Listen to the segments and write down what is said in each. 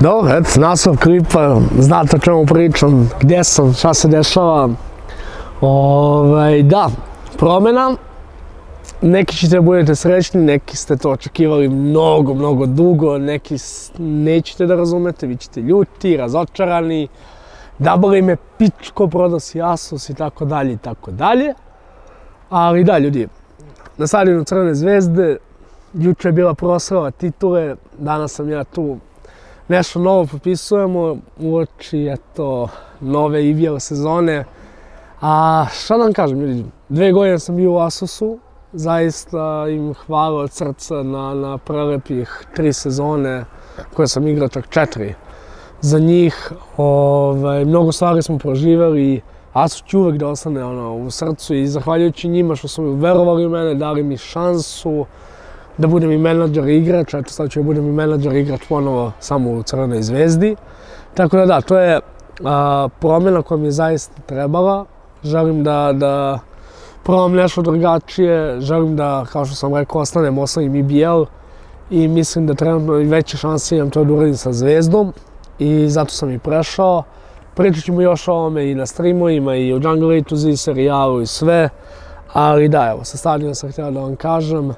Dobro, eto, naslov klipa, znate o čemu pričam, gdje sam, šta se dešava. Ovaj, da, promjena. Neki ćete budete srećni, neki ste to očekivali mnogo, mnogo dugo, neki nećete da razumete, vi ćete ljuti, razočarani, da boli me pičko, prodao si Asus i tako dalje i tako dalje. Ali da, ljudi, na stadionu Crvene zvezde, juče je bila proslava titule, danas sam ja tu nešto novo popisujemo uoči eto, nove IVL sezone. A šta da vam kažem, ljudi, dve godine sam bio u Asusu, zaista im hvala od srca na, na prelepih tri sezone koje sam igrao, čak četiri za njih. Ovaj, mnogo stvari smo proživali, Asus će uvek da ostane ono, u srcu i zahvaljujući njima što su verovali u mene, dali mi šansu, da budem i menadžer i igrač, eto sad ću da budem i menadžer igrač ponovo samo u Crvenoj zvezdi. Tako da da, to je a, promjena koja mi je zaista trebala. Želim da, da probam nešto drugačije, želim da, kao što sam rekao, ostanem, ostanem i BL i mislim da trenutno i veće šanse imam to da uradim sa zvezdom i zato sam i prešao. Pričat ćemo još o ovome i na streamovima i o Jungle A to Z serijalu i sve. Ali da, evo, sa stadiona sam htio da vam kažem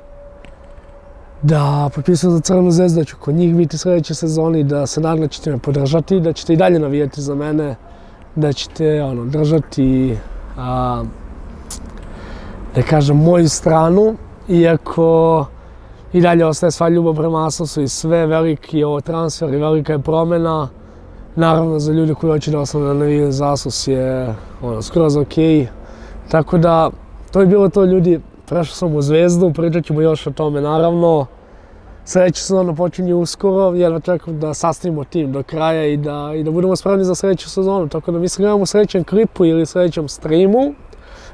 da potpisam za Crvenu zvezdu, da ću kod njih biti sljedeće sezoni, da se nadam da ćete me podržati, da ćete i dalje navijati za mene, da ćete ono, držati, a, da kažem, moju stranu, iako i dalje ostaje sva ljubav prema Asosu i sve veliki ovo transfer i velika je promjena. Naravno, za ljudi koji hoće da ostane na navijaju za Asos je ono, skroz okej. Okay. Tako da, to je bilo to ljudi, prešao sam u Zvezdu, pričat ćemo još o tome naravno. Sljedeća sezona počinje uskoro, jedva čekam da sastavimo tim do kraja i da, i da budemo spremni za sljedeću sezonu. Tako da mislim gledamo u sljedećem klipu ili sljedećem streamu.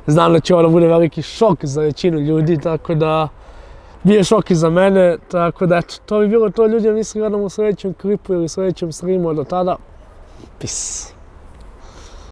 Znam da će ovo da bude veliki šok za većinu ljudi, tako da bio šok i za mene. Tako da eto, to bi bilo to ljudi, mislim gledamo u sljedećem klipu ili sljedećem streamu, do tada, peace.